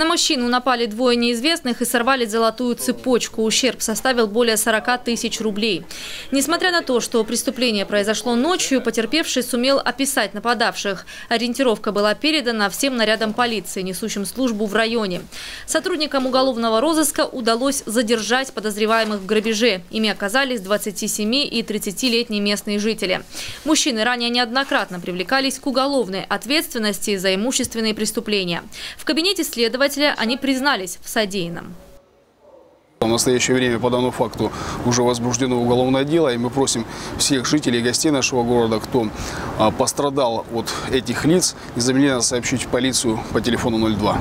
На мужчину напали двое неизвестных и сорвали золотую цепочку. Ущерб составил более 40 тысяч рублей. Несмотря на то, что преступление произошло ночью, потерпевший сумел описать нападавших. Ориентировка была передана всем нарядам полиции, несущим службу в районе. Сотрудникам уголовного розыска удалось задержать подозреваемых в грабеже. Ими оказались 27 и 30-летние местные жители. Мужчины ранее неоднократно привлекались к уголовной ответственности за имущественные преступления. В кабинете следователя они признались в содеянном. В настоящее время по данному факту уже возбуждено уголовное дело, и мы просим всех жителей и гостей нашего города, кто а, пострадал от этих лиц, незамедлительно сообщить в полицию по телефону 02.